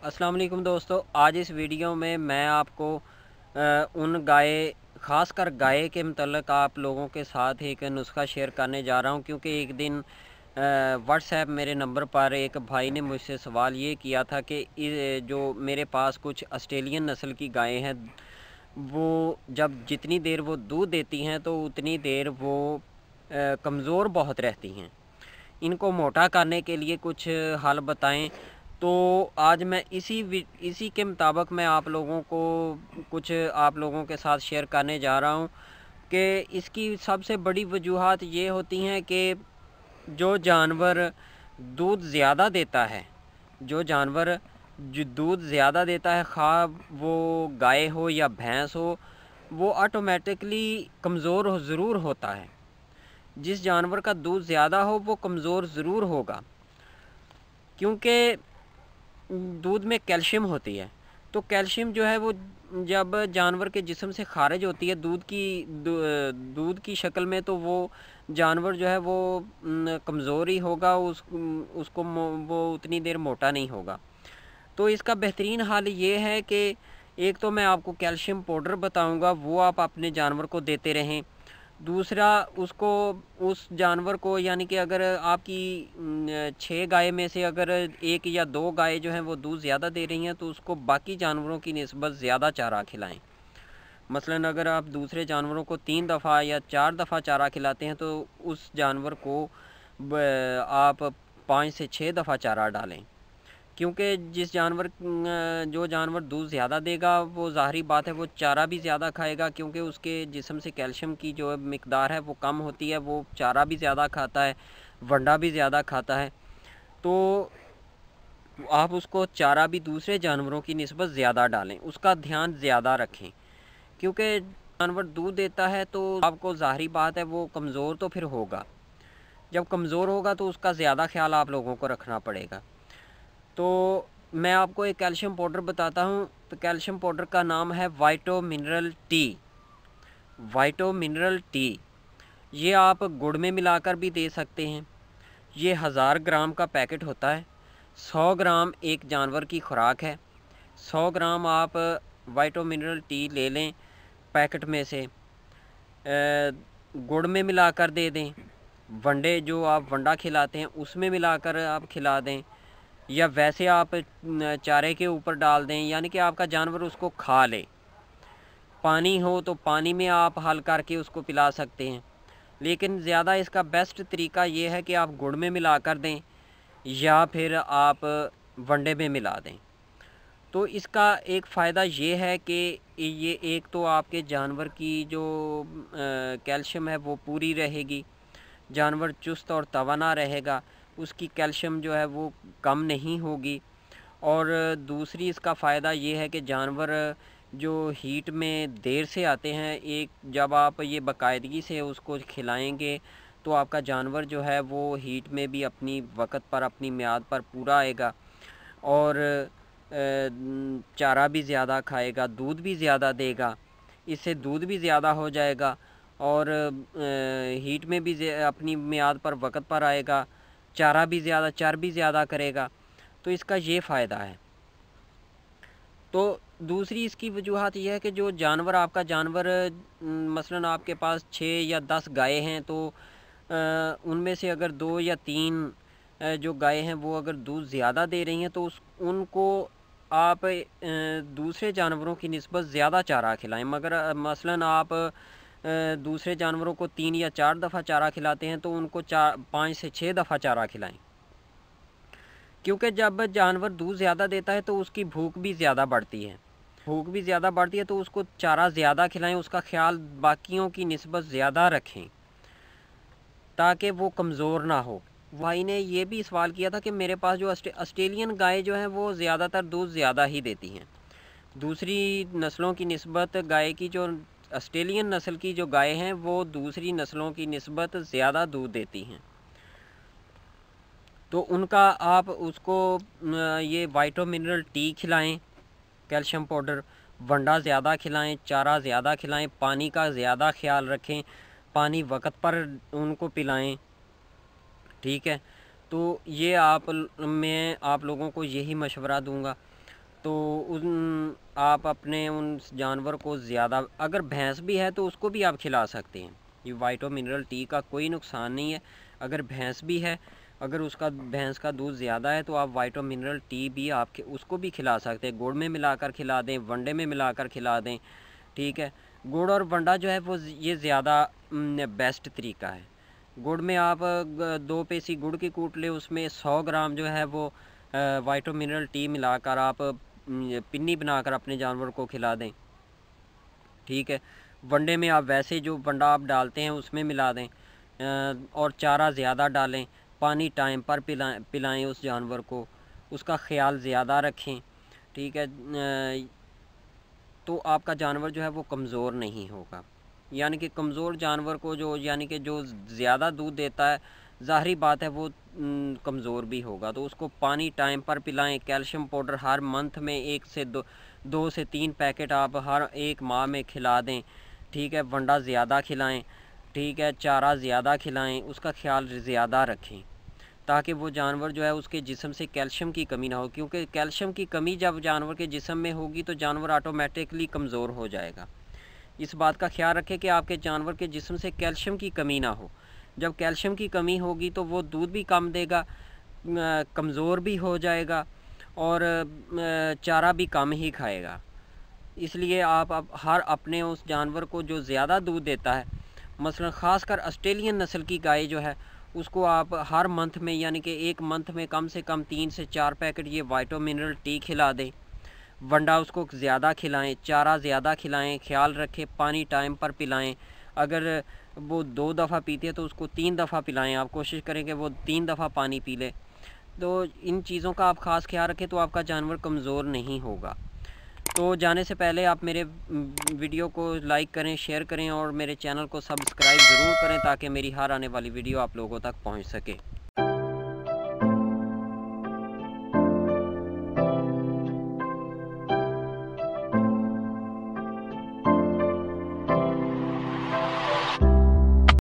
अस्सलाम वालेकुम दोस्तों। आज इस वीडियो में मैं आपको उन गाय ख़ास कर गाय के मतलब आप लोगों के साथ एक नुस्खा शेयर करने जा रहा हूँ, क्योंकि एक दिन व्हाट्सएप मेरे नंबर पर एक भाई ने मुझसे सवाल ये किया था कि जो मेरे पास कुछ ऑस्ट्रेलियन नस्ल की गायें हैं, वो जब जितनी देर वो दूध देती हैं तो उतनी देर वो कमज़ोर बहुत रहती हैं। इनको मोटा करने के लिए कुछ हल बताएँ। तो आज मैं इसी इसी के मुताबिक मैं आप लोगों को कुछ आप लोगों के साथ शेयर करने जा रहा हूँ कि इसकी सबसे बड़ी वजूहत ये होती हैं कि जो जानवर दूध ज़्यादा देता है, जो जानवर जो दूध ज़्यादा देता है खा वो गाय हो या भैंस हो, वो ऑटोमेटिकली कमज़ोर हो, ज़रूर होता है। जिस जानवर का दूध ज़्यादा हो, वो कमज़ोर ज़रूर होगा। क्योंकि दूध में कैल्शियम होती है। तो कैल्शियम जो है वो जब जानवर के जिस्म से खारिज होती है दूध की दूध की शक्ल में तो वो जानवर जो है वो कमज़ोर ही होगा, उस, उसको वो उतनी देर मोटा नहीं होगा। तो इसका बेहतरीन हाल ये है कि एक तो मैं आपको कैल्शियम पाउडर बताऊँगा, वो आप अपने जानवर को देते रहें। दूसरा उसको, उस जानवर को, यानी कि अगर आपकी छः गाय में से अगर एक या दो गाय जो हैं वो दूध ज़्यादा दे रही हैं तो उसको बाकी जानवरों की नस्बत ज़्यादा चारा खिलाएँ। मसलन अगर आप दूसरे जानवरों को तीन दफ़ा या चार दफ़ा चारा खिलाते हैं तो उस जानवर को आप पाँच से छः दफ़ा चारा डालें। क्योंकि जिस जानवर जो जानवर दूध ज़्यादा देगा, वो ज़ाहरी बात है, वो चारा भी ज़्यादा खाएगा, क्योंकि उसके जिसम से कैल्शियम की जो मकदार है, वो कम होती है, वो चारा भी ज़्यादा खाता है, वंडा भी ज़्यादा खाता है। तो आप उसको चारा भी दूसरे जानवरों की नस्बत ज़्यादा डालें, उसका ध्यान ज़्यादा रखें। क्योंकि जानवर दूध देता है तो आपको ज़ाहरी बात है, वो कमज़ोर तो फिर होगा। जब कमज़ोर होगा तो उसका ज़्यादा ख्याल आप लोगों को रखना पड़ेगा। तो मैं आपको एक कैल्शियम पाउडर बताता हूँ। तो कैल्शियम पाउडर का नाम है वाइटो मिनरल टी। वाइटो मिनरल टी, ये आप गुड़ में मिलाकर भी दे सकते हैं। ये हज़ार ग्राम का पैकेट होता है। सौ ग्राम एक जानवर की खुराक है। सौ ग्राम आप वाइटो मिनरल टी ले लें पैकेट में से। गुड़ में मिलाकर दे दें। वंडे जो आप वंडा खिलाते हैं, उसमें मिलाकर आप खिला दें। या वैसे आप चारे के ऊपर डाल दें, यानी कि आपका जानवर उसको खा ले। पानी हो तो पानी में आप हल करके उसको पिला सकते हैं। लेकिन ज़्यादा इसका बेस्ट तरीका ये है कि आप गुड़ में मिला कर दें, या फिर आप वंडे में मिला दें। तो इसका एक फ़ायदा ये है कि ये एक तो आपके जानवर की जो कैल्शियम है वो पूरी रहेगी। जानवर चुस्त और तवाना रहेगा। उसकी कैल्शियम जो है वो कम नहीं होगी। और दूसरी इसका फ़ायदा ये है कि जानवर जो हीट में देर से आते हैं, एक जब आप ये बाकायदगी से उसको खिलाएँगे तो आपका जानवर जो है वो हीट में भी अपनी वक्त पर, अपनी म्याद पर पूरा आएगा। और चारा भी ज़्यादा खाएगा, दूध भी ज़्यादा देगा, इससे दूध भी ज़्यादा हो जाएगा और हीट में भी अपनी म्याद पर, वक्त पर आएगा। चारा भी ज़्यादा, चार भी ज़्यादा करेगा तो इसका ये फ़ायदा है। तो दूसरी इसकी वजूहत यह है कि जो जानवर, आपका जानवर मसलन आपके पास छः या दस गाय हैं तो उनमें से अगर दो या तीन जो गाय हैं, वो अगर दूध ज़्यादा दे रही हैं तो उस, उनको आप दूसरे जानवरों की नस्बत ज़्यादा चारा खिलाएँ। मगर, मसलन आप दूसरे जानवरों को तीन या चार दफ़ा चारा खिलाते हैं तो उनको चार, पाँच से छः दफ़ा चारा खिलाएँ। क्योंकि जब जानवर दूध ज़्यादा देता है तो उसकी भूख भी ज़्यादा बढ़ती है। भूख भी ज़्यादा बढ़ती है तो उसको चारा ज़्यादा खिलाएँ, उसका ख्याल बाकियों की नस्बत ज़्यादा रखें, ताकि वो कमज़ोर ना हो। भाई ने ये भी सवाल किया था कि मेरे पास जो ऑस्ट्रेलियन गाय जो हैं, वो ज़्यादातर दूध ज़्यादा ही देती हैं। दूसरी नस्लों की नस्बत गाय की जो ऑस्ट्रेलियन नस्ल की जो गाय हैं, वो दूसरी नस्लों की नस्बत ज़्यादा दूध देती हैं। तो उनका आप उसको ये वाइटो मिनरल टी खिलाएँ, कैल्शियम पाउडर, वंडा ज़्यादा खिलाएँ, चारा ज़्यादा खिलाएँ, पानी का ज़्यादा ख्याल रखें, पानी वक्त पर उनको पिलाएँ, ठीक है? तो ये आप मैं आप लोगों को यही मशवरा दूँगा। तो उन आप अपने उन जानवर को ज़्यादा, अगर भैंस भी है तो उसको भी आप खिला सकते हैं। ये वाइटो मिनरल टी का कोई नुकसान नहीं है। अगर भैंस भी है, अगर उसका, भैंस का दूध ज़्यादा है तो आप वाइटो मिनरल टी भी आप उसको भी खिला सकते हैं। गुड़ में मिलाकर खिला दें, वंडे में मिलाकर खिला दें, ठीक है? गुड़ और वंडा जो है वो ये ज़्यादा बेस्ट तरीका है। गुड़ में आप दो पेसी गुड़ की कूट ले, उसमें सौ ग्राम जो है वो वाइटो मिनरल टी मिलाकर आप पिन्नी बनाकर अपने जानवर को खिला दें। ठीक है? वंडे में आप वैसे जो वंडा आप डालते हैं, उसमें मिला दें और चारा ज़्यादा डालें, पानी टाइम पर पिलाएँ पिलाएँ उस जानवर को। उसका ख्याल ज़्यादा रखें, ठीक है? तो आपका जानवर जो है वो कमज़ोर नहीं होगा। यानी कि कमज़ोर जानवर को जो, यानी कि जो ज़्यादा दूध देता है, ज़ाहरी बात है वो कमज़ोर भी होगा। तो उसको पानी टाइम पर पिलाएँ। कैल्शियम पाउडर हर मंथ में एक से दो दो से तीन पैकेट आप हर एक माह में खिला दें। ठीक है, वंडा ज़्यादा खिलाएँ। ठीक है, चारा ज़्यादा खिलाएँ। उसका ख्याल ज़्यादा रखें। ताकि वो जानवर जो है उसके जिसम से कैल्शियम की कमी ना हो। क्योंकि कैल्शियम की कमी जब जानवर के जिसम में होगी तो जानवर ऑटोमेटिकली कमज़ोर हो जाएगा। इस बात का ख्याल रखें कि आपके जानवर के जिसम से कैल्शियम की कमी ना हो। जब कैल्शियम की कमी होगी तो वो दूध भी कम देगा कमज़ोर भी हो जाएगा और चारा भी कम ही खाएगा। इसलिए आप अब हर अपने उस जानवर को जो ज़्यादा दूध देता है, मसलन ख़ास कर ऑस्ट्रेलियन नस्ल की गाय जो है, उसको आप हर मंथ में यानी कि एक मंथ में कम से कम तीन से चार पैकेट ये वाइटो मिनरल टी खिला दें। वंडा उसको ज़्यादा खिलाएँ, चारा ज़्यादा खिलाएँ, ख्याल रखें, पानी टाइम पर पिलाएँ। अगर वो दो दफ़ा पीती है तो उसको तीन दफ़ा पिलाएँ। आप कोशिश करें कि वो तीन दफ़ा पानी पी ले। तो इन चीज़ों का आप ख़ास ख्याल रखें तो आपका जानवर कमज़ोर नहीं होगा। तो जाने से पहले आप मेरे वीडियो को लाइक करें, शेयर करें और मेरे चैनल को सब्सक्राइब ज़रूर करें ताकि मेरी हर आने वाली वीडियो आप लोगों तक पहुँच सके।